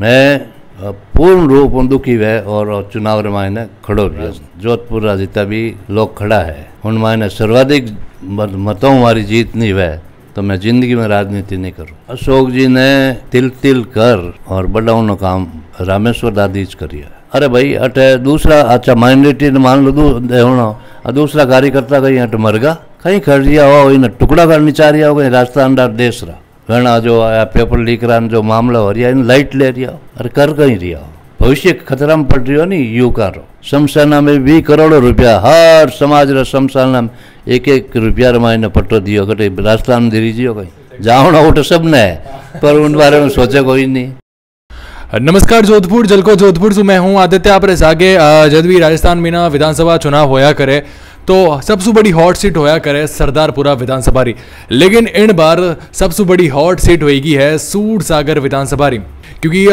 मैं पूर्ण रूप में दुखी है और चुनाव रे मायने खड़ो रहियो जोधपुर रा भी लोग खड़ा है। उन मायने सर्वाधिक मतों वाली जीत नहीं हुए तो मैं ज़िंदगी में राजनीति नहीं करूँ। अशोक जी ने तिल तिल कर और बड़ा बड़ाउनो काम रामेश्वर दादी ज करिया अरे भाई अटे दूसरा अच्छा माइनॉरिटी ने मान लो दू होना दूसरा कार्यकर्ता कहीं अट मर गया कहीं खड़ रिया हो इन टुकड़ा कर निचारिया हो कहीं राजस्थान देश रहा। जो मामला हो रिया इन लाइट ले रिया हो अरे कर कहीं रिया हो भविष्य खतरा में पड़ रही हो नी युवका रो शमशाना में भी करोड़ों रुपया हर समाज रा शमशाना में एक एक रुपया रे मायने पट्टो दियो कटे राजस्थान धीरी जियो कहीं जाओ तो सबने पर उन बारे में सोचे कोई नहीं नमस्कार जोधपुर जलको जोधपुर से मैं हूँ आदित्य आपरे सागे अ, जद राजस्थान में ना विधानसभा चुनाव होया करे तो सबसे बड़ी हॉट सीट होया करे सरदारपुरा विधानसभा री। लेकिन इन बार सबसे बड़ी हॉट सीट होएगी है सूर सागर विधानसभा री। क्योंकि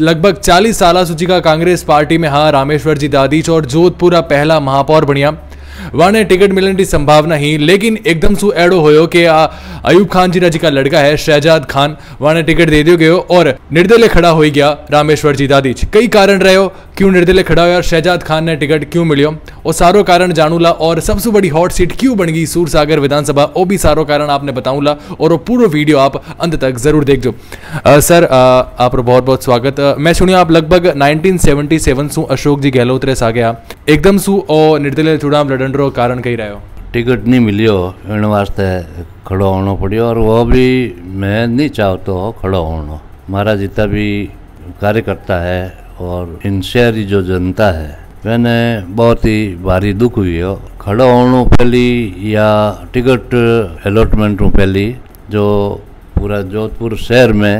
लगभग 40 साल सूची का कांग्रेस पार्टी में हाँ रामेश्वर जी दादीच और जोधपुरा पहला महापौर बनिया। वाने टिकट मिलने की संभावना ही, लेकिन एकदम सु एड़ो होयो कि अयूब खान जी जी का लड़का है, शहजाद खान वाने टिकट दे दियो गयो और निर्दलीय खड़ा हो गया रामेश्वर जी दादीच कई कारण रहे हो क्यों निर्दलीय खड़ा हुआ और शहजाद खान ने टिकट क्यों मिलियो और सारो कारण जानूला और सबसे बड़ी हॉट सीट क्यों बन गई सूरसागर विधानसभा? वो भी सारो कारण आपने बताऊंला और वो पूरा वीडियो आप अंत तक ज़रूर देखजो अ, सर अ, आपरो बहुत बहुत स्वागत। मैं सुनियो आप लगभग 1977 सु अशोक जी गहलोत रे सागे गया एकदम सु और निर्दलीय चुनाव लड़न रो कारण कही रहे हो? टिकट नहीं मिलियो इन वास्ते खड़ो होना पड़ियो और वो भी मैं नहीं चाहतो खड़ो होना। हमारा जितना भी कार्यकर्ता है और इन शहरी जो जनता है मैंने बहुत ही भारी दुख हुई हो। खड़ो होने पहली या टिकट अलॉटमेंट पहली जो पूरा जोधपुर शहर में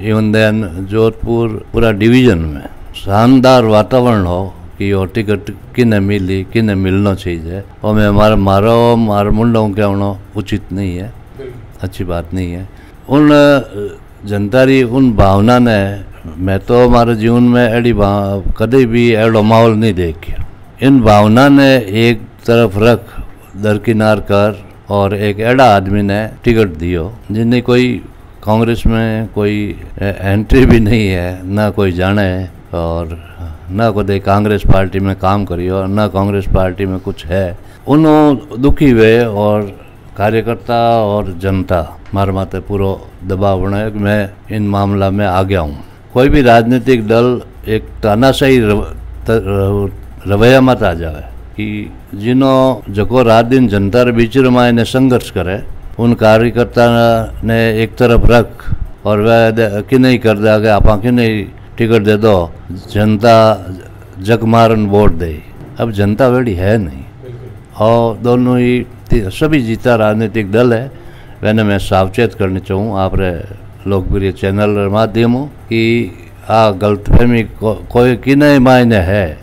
इवन देन जोधपुर पूरा डिवीज़न में। शानदार वातावरण हो कि वो टिकट किन्हें मिली किन्हें मिलना चाहिए। और मैं हमारा मारो मार मुंडों के होना उचित नहीं है। अच्छी बात नहीं है। उन जनता री उन भावना ने मैं तो हमारे जीवन में अड़ी कभी भी अड़ो माहौल नहीं देखियो। इन भावना ने एक तरफ़ रख दरकिनार कर और एक एड़ा आदमी ने टिकट दियो, जिन्हें कोई कांग्रेस में कोई एंट्री भी नहीं है, ना कोई जाने है और ना कोई कांग्रेस पार्टी में काम करियो, ना कांग्रेस पार्टी में कुछ है। उन्हों दुखी हुए और कार्यकर्ता और जनता मार माते पूरा दबाव बनाया कि मैं इन मामला में आ गया हूँ। कोई भी राजनीतिक दल एक तानाशाही रव, रव- रवैया मत आ जाए कि जिन्हों जको रात दिन जनता रे बीच मायने संघर्ष करे उन कार्यकर्ता ने एक तरफ़ रख और वह कि नहीं कर दे कि आप कि नहीं टिकट दे दो जनता जगमारन वोट दे। अब जनता वेड़ी है नहीं। और दोनों ही सभी जीता राजनीतिक दल है मैंने मैं सावचेत करनी चाहूँ आप रे लोकप्रिय चैनल माध्यमों कि आ गलतफहमी कोई कि नहीं मायने है।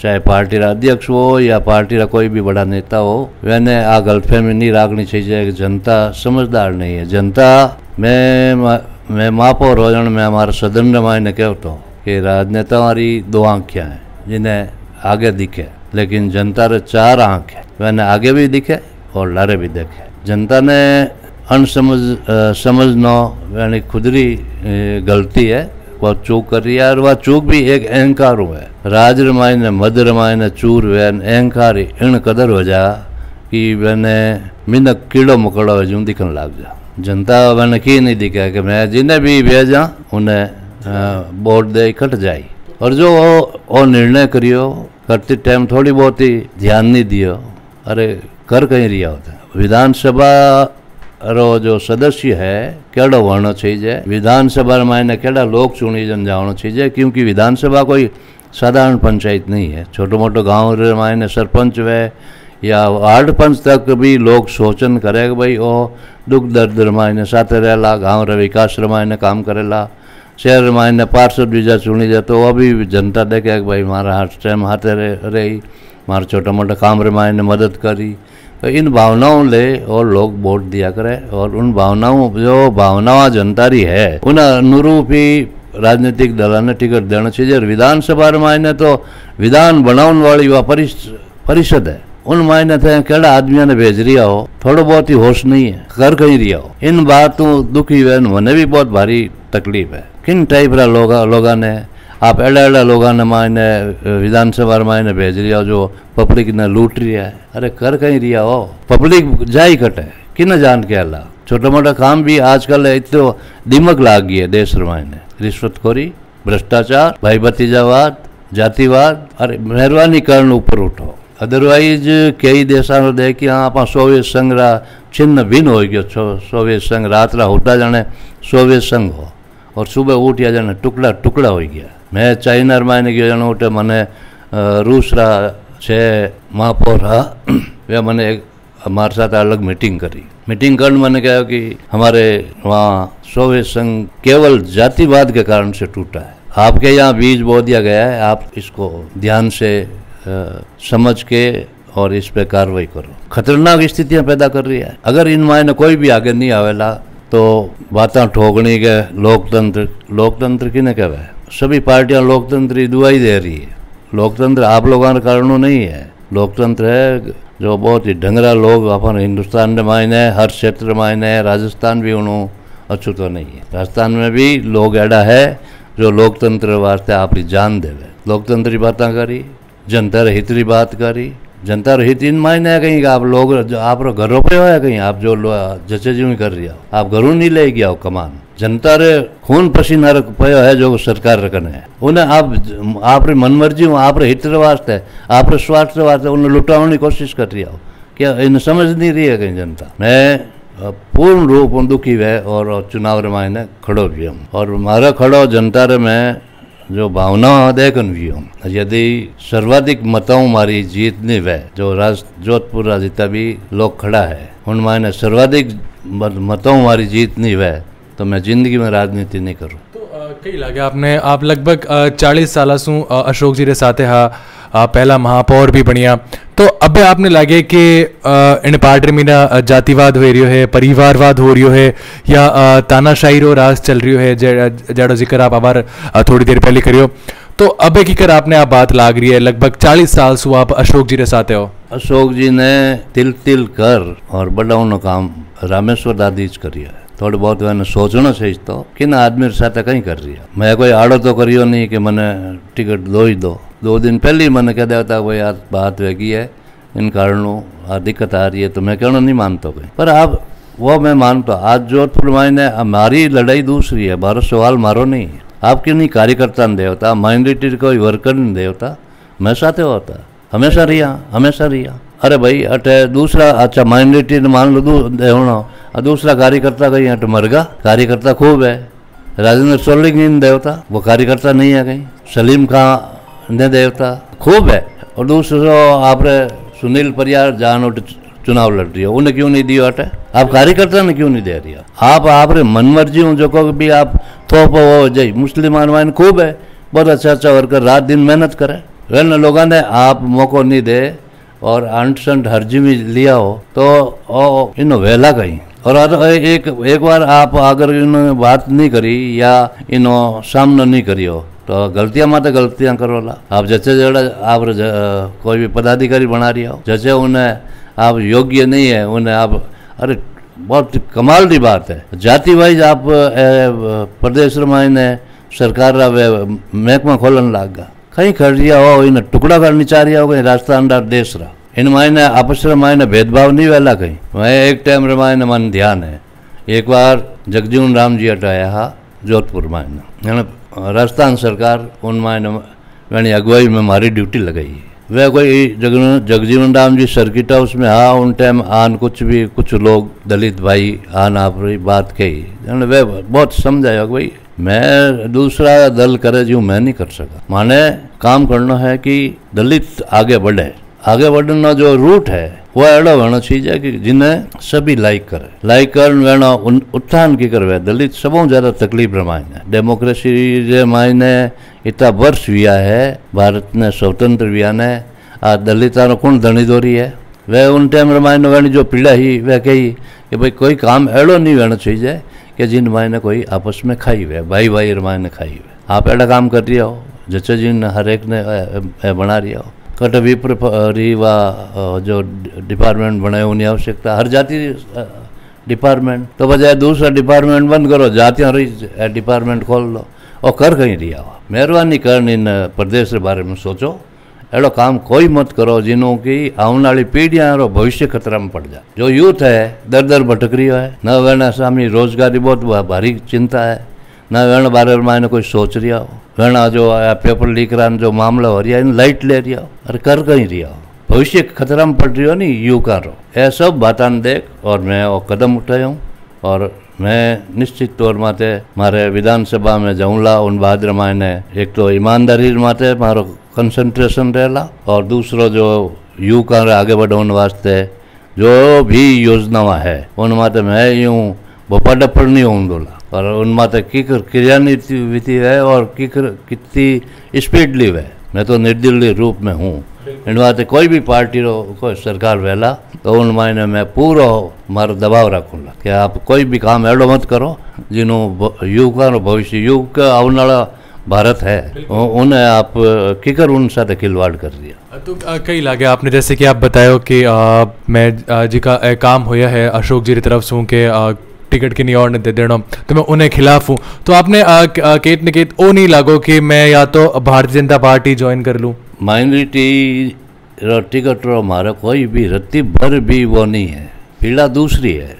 चाहे पार्टी का अध्यक्ष हो या पार्टी का कोई भी बड़ा नेता हो मैंने आ गलतफहमी नहीं रखनी चाहिए। कि जनता समझदार नहीं है। जनता, मैं मा- मैं महापौर हो जाने में हमारे सदन रे मायने कहता हूँ कि राजनेता हमारी दो आँखें हैं, जिन्हें आगे दिखे, लेकिन जनता रे चार आँख है। मैंने आगे भी दिखे और लारे भी देखे। जनता ने अनसमझ समझना यानी खुदरी गलती है। वह चूक कर रही है और वह चूक भी एक अहंकार है। राज रमायने मद रमायने चूर वैन अहंकार इन कदर हो जा कि मैंने मिनक कीड़ो मकड़ो है जूं दिखन लग जा। जनता मैंने की नहीं दिखा कि मैं जिन्हें भी भेजा उन्हें वोट दे इकट जाई। और जो वो, वो निर्णय करियो करते टाइम थोड़ी बहुत ही ध्यान नहीं दियो। अरे कर कहीं रिया होता विधानसभा रो जो सदस्य है, केड़ो होना चाहिए विधानसभा मायने केड़ा लोग चुनी जन जाना चाहिए क्योंकि विधानसभा कोई साधारण पंचायत नहीं है। छोटो मोटो गाँव मायने सरपंच वे, या वार्ड पंच तक भी लोग सोचन करे कि भाई ओ दुख दर्द रे मायने साथे रहेला, गाँव रे विकास रे काम करेला, शहर मायने पार्षद बीजा चुनी जाए तो वो भी जनता देखे कि भाई मारा हाथ, टाइम हाथे रही, मारा छोटा मोटा काम रे मदद करी। तो इन भावनाओं ले और लोग वोट दिया करे और उन भावनाओं, जो भावनाओं जनता री है, उन अनुरूप ही राजनीतिक दलों ने टिकट देना चाहिए। और विधानसभा मायने तो विधान बनाने वाली वह परिषद है। उन मायने थे केड़ा आदमियों ने भेज रिया हो? थोड़ो बहुत ही होश नहीं है। कर कहीं रिया हो? इन बातों दुखी है मने भी बहुत भारी तकलीफ़ है। किन टाइप रा लोग, लोगा ने ने मायने विधानसभा मायने भेज रिया जो पब्लिक ने लूट रिया है। अरे कर कहीं रिया हो पब्लिक जाई कटे। किन जान के अल्लाह छोटा मोटा काम भी आजकल इतो दिमक लाग गई है देश रमायने रिश्वतखोरी भ्रष्टाचार, भाई भतीजावाद, जातिवाद। अरे मेहरबानी करने ऊपर उठो। अदरवाइज़ कई देशा देख हाँ आप सोवियत संघ रा छिन्न भिन्न हो गयो। सोवियत संघ रात रा होता जाने, सोवियत संघ हो। और सुबह उठिया जाने टुकड़ा टुकड़ा हो गया। मैं चाइना गयो जाने उठे मने रूस रा छे महापौर हा वे मैंने एक हमारे साथ अलग मीटिंग करी मीटिंग कर मैंने कहा कि हमारे वहाँ सोवियत संघ केवल जातिवाद के कारण से टूटा है आपके यहाँ बीज बो दिया गया है आप इसको ध्यान से आ, समझ के और इस पे कार्रवाई करो खतरनाक स्थितियाँ पैदा कर रही है अगर इन मायने कोई भी आगे नहीं आवेला तो बातें ठोकनी के लोकतंत्र लोकतंत्र किने कहवे सभी पार्टियाँ लोकतंत्र दुआई दे रही है। लोकतंत्र आप लोगों के कारण नहीं है। लोकतंत्र है जो बहुत ही ढंगरा लोग अपन हिंदुस्तान में मायने हर क्षेत्र में मायने राजस्थान भी उन्हों अच्छू तो नहीं है। राजस्थान में भी लोग ऐडा है जो लोकतंत्र वास्ते आपकी जान देवे। लोकतंत्र की बातें करी, जनता हित की बात करी, जनता हित इन मायने कहीं आप लोग, आप घरों पे है कहीं, आप जो जचे जी कर रही हो। आप घरों नहीं ले गया हो कमान। जनता रे खून पसीना है जो सरकार रखने है। उन्हें आप आप मन मर्ज़ी हूँ आप हित वास्ते, आप स्वार्थ वास्ते उन्हें लुटाने की कोशिश कर रही हो। क्या इन्हें समझ नहीं रही है कहीं जनता? मैं पूर्ण रूप दुखी है और चुनाव रे मायने खड़ो भी हूँ। और मारा खड़ो जनता रे मैं जो भावना देखन भी हूँ। यदि सर्वाधिक मतों मारी जीत नहीं वह जो राज, जोधपुर राजिता भी लोग खड़ा है, उन मायने सर्वाधिक मतों मारी जीत नहीं वह तो मैं ज़िंदगी में राजनीति नहीं करूँ। तो कई लगे आपने आप लगभग चालीस साल शू अशोक जी रे साथे हा पहला महापौर भी बनिया। तो अब आपने लगे कि इन पार्टी में जातिवाद हो रही है परिवारवाद हो रही है या तानाशाही रो राज चल रही है जड़ो ज़िक्र आप आबार थोड़ी देर पहले करियो। तो अब की कर आपने आप बात लाग रही है लगभग चालीस साल से आप अशोक जी रे साथ हो। अशोक जी ने थोड़ी बहुत मैंने सोचना चाहिए तो किन आदमी साथ कहीं कर रही है। मैं कोई आड़ो तो करियो नहीं कि मैंने टिकट दो ही दो। दो दिन पहले ही मैंने कह दिया था, भाई, आज बात वेगी है, इन कारणों दिक्कत आ रही है। तो मैं कहना नहीं मानता कहीं पर आप, वो मैं मानता आज जोधपुर मायने हमारी लड़ाई दूसरी है, बारह सवाल मारो नहीं। आप क्यों नहीं कार्यकर्ता ने देवता, माइनॉरिटी कोई वर्कर नहीं देवता। मैं साथ होता, हमेशा रिया हमेशा रिया अरे भाई अटे दूसरा अच्छा माइनॉरिटी मान लो और दूसरा कार्यकर्ता कहीं अट मर गया। कार्यकर्ता खूब है। राजेंद्र सोलिंग इन देवता, वो कार्यकर्ता नहीं है कहीं। सलीम खां ने देवता, खूब है। और दूसरा आप सुनील परियार जान उठ चुनाव लड़ रही है। उन्हें क्यों नहीं दिया अटे आप कार्यकर्ता ने क्यों नहीं दे रही आप आप मन मर्ज़ी हूँ, जो भी आप थोप हो जाई मुस्लिम खूब है। बहुत अच्छा अच्छा वर्कर रात दिन मेहनत करे। वे लोगों ने आप मौको नहीं दे। और अंट हर्जी भी लिया हो तो इन वेला कहीं और एक एक बार आप अगर इन बात नहीं करी या इनो सामना नहीं करियो तो गलतियाँ मत गलतियाँ करो ला। आप जैसे जड़ा, आप कोई भी पदाधिकारी बना रही हो जैसे उन्हें आप योग्य नहीं है, उन्हें आप, अरे, बहुत कमाल की बात है। जाति वाइज आप प्रदेश ने सरकार महकमा खोलन लाग गया। हो इन टुकड़ा करनी चाह रही हो कहीं राजस्थान देश रहा। इन मायने आपस में मायने भेदभाव नहीं वेला कहीं। मैं एक टाइम रे मायने मन ध्यान है। एक बार जगजीवन राम जी हटाया हा, जोधपुर मायने। राजस्थान सरकार उन मायने मैंने अगुवाई में हमारी ड्यूटी लगाई है। वह कोई जग जगजीवन राम जी सर्किट हाउस में हाँ उन टाइम आन कुछ भी, कुछ लोग, दलित भाई, आन आप बात कही। वह बहुत समझाया भाई मैं दूसरा दल करे जो मैं नहीं कर सका। माने काम करना है कि दलित आगे बढ़े। आगे बढ़ना जो रूट है, वो अड़ो होना चाहिए कि जिन्हें सभी लाइक करे। लाइक कर वेणो उत्थान की करवे। दलित सबों ज़्यादा तकलीफ़ रमायने डेमोक्रेसी जे मायने इतना वर्ष विया है, भारत ने स्वतंत्र विया ने, आ दलिता कौन धनी दोरी है? वह उन टाइम रमायने वाणी जो पीड़ा ही, वह कही कि भाई कोई काम अड़ो नहीं होना चाहिए। कि जिन मायने कोई आपस में खाई हुए भाई भाई रमायने खाई हुए आप एड़ा काम कर रही हो जच्चे जिन हर एक ने बना रही हो कट विप्र व जो डिपार्टमेंट बनाए उन्हें आवश्यकता हर जाति डिपार्टमेंट तो बजाय दूसरा डिपार्टमेंट बंद करो जातियाँ रही डिपार्टमेंट खोल लो और कर कहीं रिया हुआ मेहरबानी कर इन प्रदेश के बारे में सोचो अड़ो काम कोई मत करो जिन्हों की आने वाली पीढ़ियाँ और भविष्य खतरा में पड़ जाए। जो यूथ है दर दर भटक रही है। न वेण सामने रोजगारी बहुत भारी चिंता है। न वेण बारे में कोई सोच रिया हो। वेणा जो पेपर लीक रहा जो मामला हो रहा है लाइट ले रिया हो। अरे कर कहीं रिया हो। भविष्य खतरा में पड़ रही हो नहीं यू रो। ये सब बात देख और मैं वो कदम उठाया हूँ और मैं निश्चित तौर माते मारे विधानसभा में जाऊँला, उन बाद मायने एक तो ईमानदारी माते मारो कंसंट्रेशन रहेला, और दूसरो जो यू कर आगे बढ़ाने वास्ते जो भी योजनावा है, उन माते मैं यूँ बपा डपड़ नहीं होंदोला और उन माते कीकर क्रियान्विति है, और कीकर कितनी स्पीडली है। मैं तो निर्दलीय रूप में हूँ। इन वास्ते कोई भी पार्टी रो कोई सरकार वेला तो उन मायने मैं पूरा मारो दबाव रखूँगा कि आप कोई भी काम एडो मत करो जिन्हों युग का भविष्य युग का आने भारत है उन्हें आप किकर उन साथ खिलवाड़ कर दिया तो कई लागे आपने जैसे कि आप बतायो कि आ, मैं जी का ए, काम होया है अशोक जी की तरफ़ से के टिकट की नहीं और दे देना तो मैं उन्हें खिलाफ हूँ तो आपने केत न केत ओ नहीं लागो कि मैं या तो भारतीय जनता पार्टी ज्वाइन कर लूँ माइनॉरिटी टिकट हमारा कोई भी रत्ती भर भी वो नहीं है। पीड़ा दूसरी है।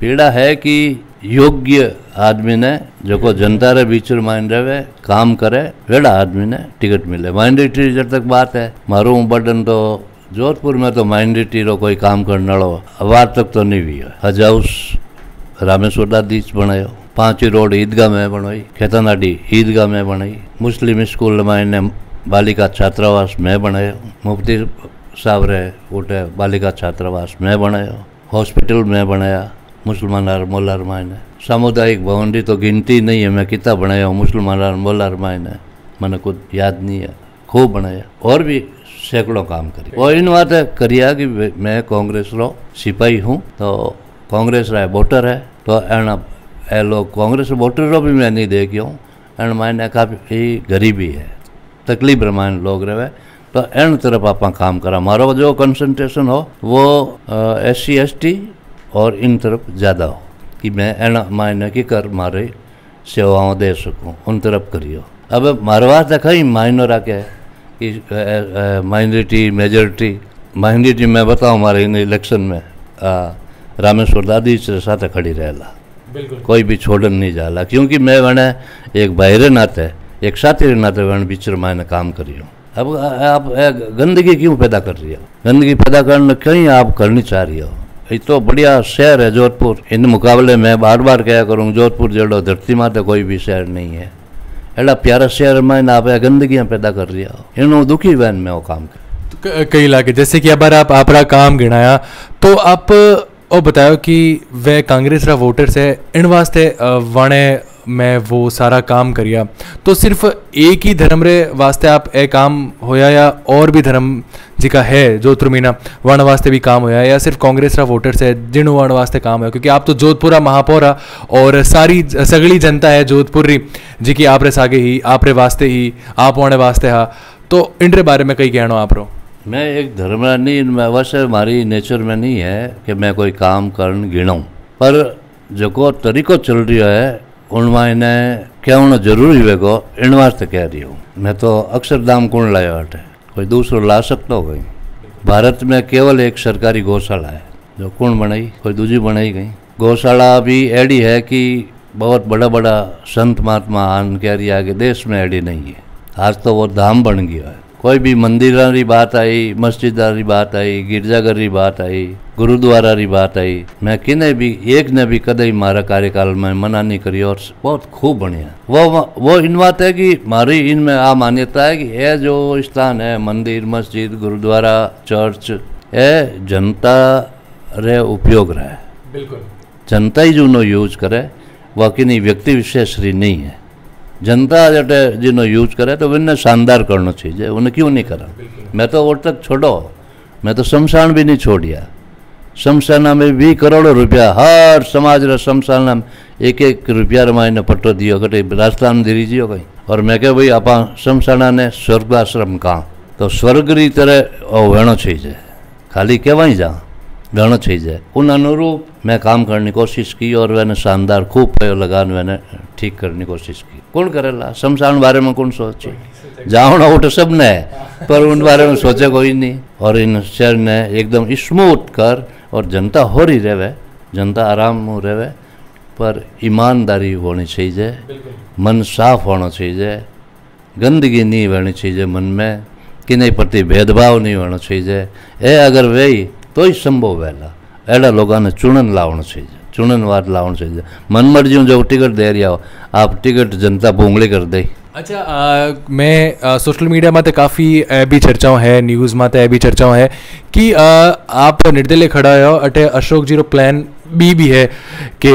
पीड़ा है कि योग्य आदमी ने, जो को जनता रे बीच माइंड रहे, काम करे, वेड़ा आदमी ने टिकट मिले। माइनॉरिटी जब तक बात है। मारू बटन तो जोधपुर में तो माइनॉरिटी रो कोई काम करने वालों अवार तक तो नहीं हुई हज हाउस रामेश्वर दादीच बनायो। पाँच रोड ईदगाह में बनाई खेतनाडी ईदगाह में बनाई। मुस्लिम स्कूल में बालिका छात्रावास में बनायो मुफ्ती साहब रहे, उठे, बालिका छात्रावास में बनायो हॉस्पिटल में बनाया मुसलमान मोलार मायने। सामुदायिक भवन की तो गिनती नहीं है, मैं कितना बनाया हूँ, मुसलमान मोलार मायने। मैंने कुछ याद नहीं है, खूब बनाया और भी सैकड़ों काम करी। और इन बात करिया कि मैं कांग्रेस रो सिपाही हूँ तो कांग्रेस रा वोटर है तो एण ए लोग कांग्रेस वोटर रो भी मैं नहीं देखियो एण मायने काफ़ी गरीबी है। तकलीफ़ रमायन लोग रहे। तो एन तरफ़ आप काम करा। मारो जो कंसंट्रेशन हो वो एस सी एस टी और इन तरफ़ ज़्यादा हो। कि मैं एना मायने की कर मारे सेवाओं दे सकूँ उन तरफ़ करियो। अब मारवा तक ही मायनो रखे कि माइनॉरिटी मेजोरिटी माइनॉरिटी मैं बताऊँ हमारे इन इलेक्शन में रामेश्वर दादी से साथ खड़ी रहेला कोई भी छोड़न नहीं जाला क्योंकि मैं वने एक बाहरे नाते एक साथी नाते वन बीच मैंने काम करियो। अब, आप गंदगी क्यों पैदा कर रही हो? गंदगी पैदा करने कहीं आप करनी चाह रही हो? ये तो बढ़िया शहर है जोधपुर। इन मुकाबले में बार बार कहा करूँ, जोधपुर जड़ो धरती माते कोई भी शहर नहीं है। एड़ा प्यारा शहर में आप गंदगियाँ पैदा कर रही हो। इन दुखी वैन में वो काम कर। तो कई लागे, जैसे कि अबार आप आपरा काम गिनाया तो आप, ओ बताओ कि वे कांग्रेस रा वोटर्स है इन वास्ते वाणे मैं वो सारा काम करिया। तो सिर्फ़ एक ही धर्म रे वास्ते आप ए काम होया या और भी धर्म जिका है जोधपुर मीना वर्ण वास्ते भी काम होया या सिर्फ़ कांग्रेस रा वोटर्स है जिन वर्ण वास्ते काम है क्योंकि आप तो जोधपुर महापौर आ और सारी सगली जनता है जोधपुर री जी की आप रे सागे ही आप रे वास्ते ही, आप वाणे वास्ते हा। तो इन बारे में कई कहना आप रो। मैं एक धर्म नहीं वैसे हमारी नेचर में नहीं है कि मैं कोई काम करन गिणाऊँ पर जो तरीको चल रहा है उनमाइने कहना ज़रूरी वेगो इन वास्ते कह रही हूँ मैं तो अक्षरधाम कौन लाया हटे कोई दूसरो ला सकता हो गई भारत में केवल एक सरकारी गौशाला है जो कौन बनाई कोई दूसरी बनाई गई गौशाला भी ऐडी है कि बहुत बड़ा बड़ा संत महात्मा आन कह रही है कि देश में ऐडी नहीं है आज तो वो धाम बन गया है कोई भी मंदिर की बात आई मस्जिद की बात आई गिरजाघर की बात आई गुरुद्वारा की बात आई मैं किने भी एक ने भी कदे मारा कार्यकाल में मना नहीं करी और बहुत खूब बढ़िया वो वो इन बात है कि मारी इनमें आ मान्यता है कि यह जो स्थान है मंदिर मस्जिद गुरुद्वारा चर्च ये जनता रे उपयोग रहे बिल्कुल जनता ही जो यूज़ करे वह कि व्यक्ति विशेष नहीं है जनता जटे जिन्हों यूज़ करे तो उन्हें शानदार करना चाहिए उन्हें क्यों नहीं करा मैं तो और तक छोड़ो मैं तो शमशान भी नहीं छोड़िया शमशान में भी करोड़ों रुपया, हर समाज रे शमशान में एक एक रुपया रमाइने पट्टो दियो, कटे राजस्थान दे दीजियो कहीं। और मैं कह, भाई, आप शमशाना ने स्वर्गाश्रम कहाँ? तो स्वर्ग री तरह वेणो जाए। खाली कहवाई जा रहना जाए। उन अनुरूप मैं काम करने की कोशिश की और मैंने शानदार खूब प्रयोग लगान मैंने ठीक करने की कोशिश की। कौन करेला? शमशान बारे में कौन सोचे? वो तो सबने, पर उन बारे में सोचे कोई नहीं। और इन शहर ने एकदम स्मूथ कर और जनता हो रही रहे जनता आराम रहे पर ईमानदारी होनी चाहिए मन साफ़ होना चाहिए गंदगी नहीं होनी चाहिए मन में कि नहीं प्रति भेदभाव नहीं होना चाहिए। ए अगर वे तो ही संभव वेला अड़ा लोगों ने चुनन लावना चाहिए चुनन वाद लावना चाहिए। मन मर्ज़ी जो टिकट दे रही हो आप टिकट जनता भूंगली कर दे। अच्छा मैं आ, सोशल मीडिया में तो काफ़ी भी चर्चाओं है न्यूज़ में तो भी चर्चाओं है कि आप निर्दलीय खड़ा हो अटे अशोक जी प्लान बी भी है कि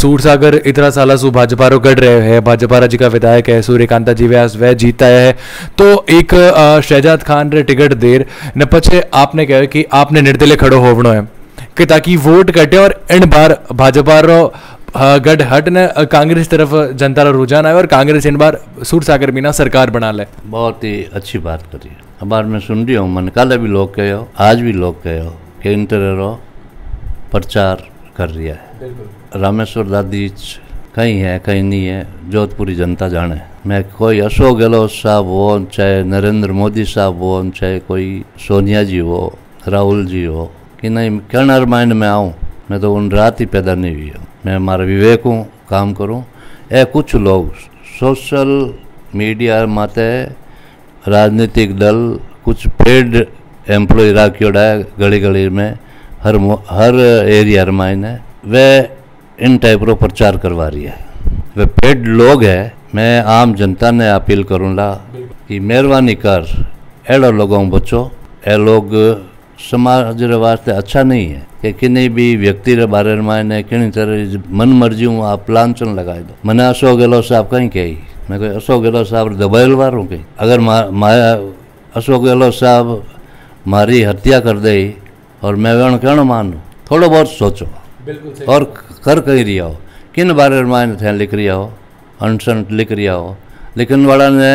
सूरसागर इतना साल सु भाजपा रो गढ़ रहे हैं। भाजपा जी का विधायक है सूर्यकांता जी व्यास वह जीता है। तो एक शहजाद खान रे टिकट देर न पछे आपने कहा कि आपने निर्दलीय खड़ो होवनो है कि ताकि वोट कटे और इन बार भाजपा रो गढ़ हट ने कांग्रेस तरफ़ जनता का रुझान आए और कांग्रेस इन बार सूर सागर मीना सरकार बना ले। बहुत ही अच्छी बात करी। बार मैं सुन रही हूँ मन कल भी लोग कहे हो आज भी लोग कहे हो कि इन तरह प्रचार कर रहा है। रामेश्वर दादी कहीं है कहीं नहीं है जोधपुरी जनता जाने। मैं कोई अशोक गहलोत साहब हो चाहे नरेंद्र मोदी साहब हो चाहे कोई सोनिया जी हो राहुल जी हो कि नहीं कहना माइंड में आऊँ मैं तो उन रात ही पैदा नहीं हुई हूँ। मैं हमारा विवेक हूँ काम करूँ। ए कुछ लोग सोशल मीडिया माते राजनीतिक दल, कुछ पेड एम्प्लॉय राखियोड़ा है गली गली में, हर हर एरिया मायने। वे इन टाइप रो प्रचार करवा रही है। वे पेड लोग है। मैं आम जनता ने अपील करूँगा कि मेहरबानी कर। एड़ो लोगों बचो। ए लोग समाज वास्ते अच्छा नहीं है कि किन्हीं भी व्यक्ति रे बारे में किन्हीं तरह मन मर्ज़ी हूँ आप लांछन लगाए दो। मैंने अशोक गहलोत साहब कहीं कही। मैं कोई अशोक गहलोत साहब दबाइल वार हूँ कहीं। अगर मा, अशोक गहलोत साहब मारी हत्या कर दे और मैं वे कहना मान थोड़ा बहुत सोचो। और कर कही रिया हो। किन बारे में थे लिख रिया हो? अनशन लिख रिया हो। लेकिन वाला ने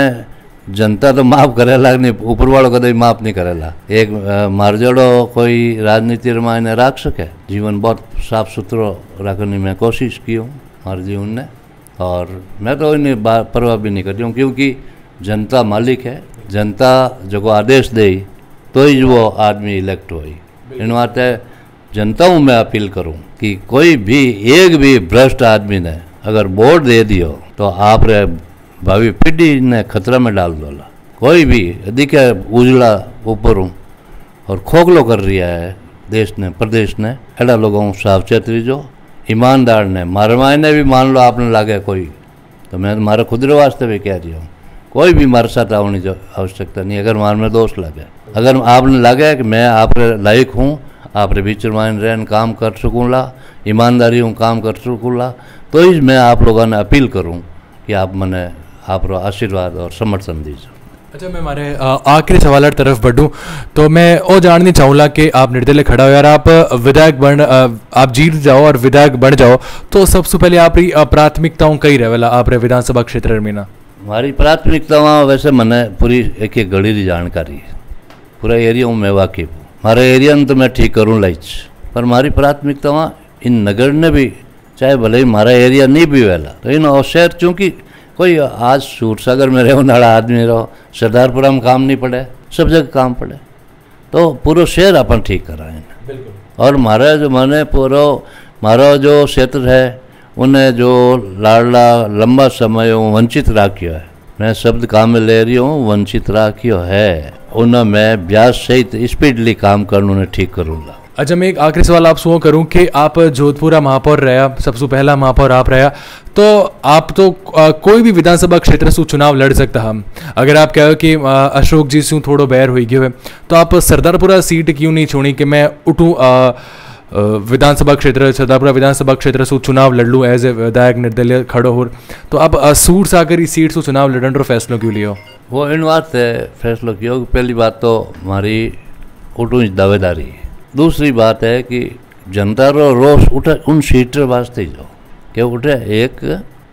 जनता तो माफ़ करेला नहीं ऊपर वालों कदम माफ़ नहीं करेला। एक मारजोड़ो कोई राजनीति मायने रख सके? जीवन बहुत साफ़ सुथरो रखने में कोशिश की हूँ हमारे जीवन ने। और मैं तो इन्हें परवाह भी नहीं करती हूँ क्योंकि जनता मालिक है। जनता जो को आदेश दे तो ही वो आदमी इलेक्ट हुई। इन वास्ते जनता हूँ मैं अपील करूँ कि कोई भी एक भी भ्रष्ट आदमी ने अगर वोट दे दियो तो आप भावी पीढ़ी ने खतरा में डाल दो कोई भी, दिखे उजला ऊपर हूँ, और खोखलो कर रही है देश ने, प्रदेश ने। एड़ा लोगों सावचेत रहीजो ईमानदार ने, मारे मायने भी मान लो आपने लागे कोई। तो मैं मारे खुद वास्ते भी कह रही हूँ। कोई भी मारे साथ आने की आवश्यकता नहीं, अगर मार में दोष लगे। अगर आपने लगे कि मैं आप लायक हूँ आप बीच में रहन, काम कर सकूँला ईमानदारी हूँ, काम कर सकूँला तो ही मैं आप लोगों ने अपील करूँ कि आप मैंने आप आशीर्वाद और समर्थन दीजिए। अच्छा मैं हमारे आखिरी सवाल तरफ़ बढ़ूँ। तो मैं वो जाननी चाहूँगा कि आप निर्दलीय खड़ा हो यार आप विधायक बन आप जीत जाओ और विधायक बन जाओ तो सबसे पहले आप प्राथमिकताओं कई रहेला आप विधानसभा क्षेत्र में ना। हमारी प्राथमिकता वैसे मैंने पूरी एक एक घड़ी की जानकारी है। पूरा एरिया मैं वाकिफ हूँ। हमारे एरिया में तो मैं ठीक करूँ लाइच पर हमारी प्राथमिकता इन नगर ने भी चाहे भले ही हमारा एरिया नहीं भी वेला तो इन और शहर चूँकि कोई आज सूरसागर में रहो नाड़ा आदमी रहो सरदारपुरा में काम नहीं पड़े सब जगह काम पड़े। तो पूरा शहर अपन ठीक कराए। और हमारा जो मैंने पूरा हमारा जो क्षेत्र है उन्हें जो लाडला लंबा समय वंचित राखियो है। मैं शब्द काम में ले रही हूँ वंचित राखियो है। उन मैं ब्याज सहित स्पीडली काम कर उन्हें ठीक करूँगा। अच्छा मैं एक आखिरी सवाल आप सुनो करूँ कि आप जोधपुरा महापौर रहा सबसे पहला महापौर आप रहा। तो आप तो आ, कोई भी विधानसभा क्षेत्र से चुनाव लड़ सकता हम। अगर आप कहो कि आ, अशोक जी से थोड़ो बैर हो गए तो आप सरदारपुरा सीट क्यों नहीं छोड़ी कि मैं उठूँ विधानसभा क्षेत्र सरदारपुरा विधानसभा क्षेत्र से चुनाव लड़ लूँ एज ए विधायक निर्दलीय खड़ो हो तो आप सूर सागर इस सीट से चुनाव लड़न रो फैसलों क्यों लियो? वो इन बात से फैसलों किया पहली बात तो हमारी उठू दावेदारी। दूसरी बात है कि जनता रो रोष उठ उन सीट वास्ते जो कि उठे एक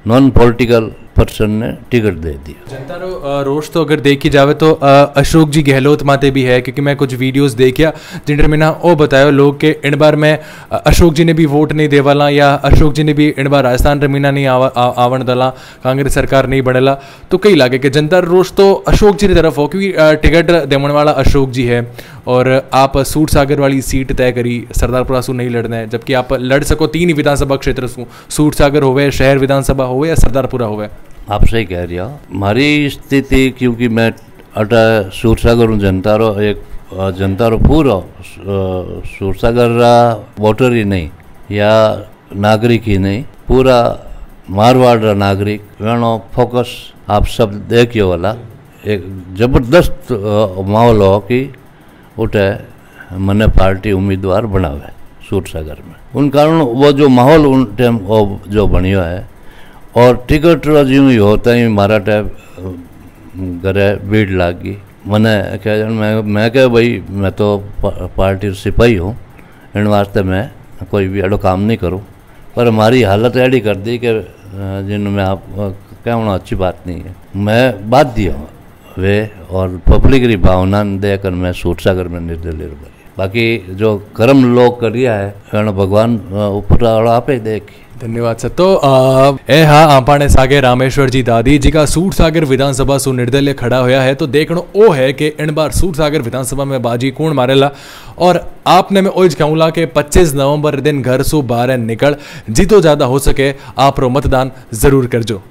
नॉन पॉलिटिकल पर्सन ने टिकट दे दिया जनता रो रोष तो अगर देखी जावे तो अशोक जी गहलोत माते भी है, क्योंकि मैं कुछ वीडियोस देखिया जिनमें मैंने ओ बताया, लोग के इन बार मैं अशोक जी ने भी वोट नहीं देवाला या अशोक जी ने भी इन बार राजस्थान रमीना नहीं आवन दला, कांग्रेस सरकार नहीं बढ़ेला तो कई लागे कि जनता रोष तो अशोक जी की तरफ़ हो, क्योंकि टिकट देने वाला अशोक जी है, और आप सूट सागर वाली सीट तय करी सरदारपुरा सू नहीं लड़ना है, जबकि आप लड़ सको तीन विधानसभा क्षेत्र सूट सागर हो शहर विधानसभा हो या सरदारपुरा हो हो मारी स्थिति क्योंकि मैं अटा सूरसागर हूँ जनता रो एक जनता रो पूरो सूरसागर रा वोटर ही नहीं, या नागरिक ही नहीं, पूरा मारवाड़ रा नागरिक वेणो फोकस आप सब देखियो वाला, एक ज़बरदस्त माहौल हो कि उठे मैंने पार्टी उम्मीदवार बनावे सूरसागर में। उन कारण वो जो माहौल उन टाइम जो बनियो है और टिकट रो ज्यों ही होता ही टाइप घरे भीड़ लाग। गई मैंने कह मैं मैं कह भाई, मैं तो पार्टी सिपाही हूँ, इन वास्ते मैं कोई भी अड़ो काम नहीं करूँ। पर हमारी हालत ऐडी कर दी कि जिनमें आप कहना अच्छी बात नहीं है। मैं बाध्य हूँ, वे और पब्लिक री भावना देकर मैं सूरसागर में निर्दलीय बाकी जो कर्म लोग करिया है भगवान ऊपर आप ही देखी। धन्यवाद सर तो ए हाँ आपाने सागे रामेश्वर जी दादी जी का सूट सागर विधानसभा सुनिर्दल्य खड़ा होया है तो देखो ओ है कि इन बार सूट सागर विधानसभा में बाजी कौन मारेला? और आपने मैं ओज कहूँगा कि 25 नवंबर दिन घर सु बारह निकल, जितो ज़्यादा हो सके, आप रो मतदान ज़रूर कर जो